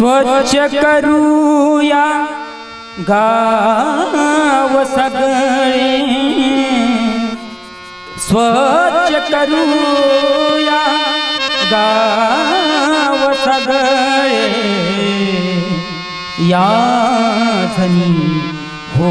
स्वच्छ करूया गाव सगळे स्वच्छ करूया गाव सगळे या धनी हो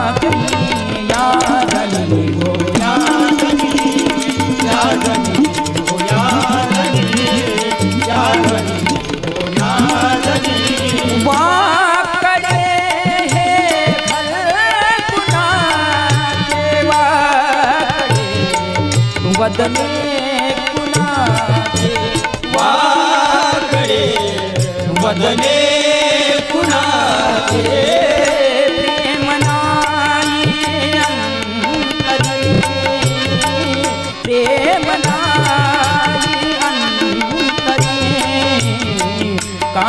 वदने कुणाचे वाकडे वदने कुणाचे प्रेम नाही अंतरी प्रेम नाही अंतरी का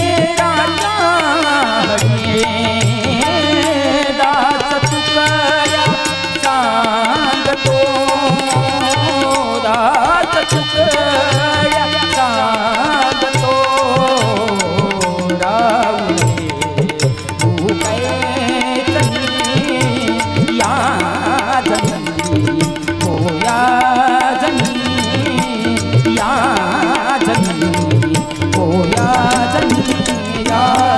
啊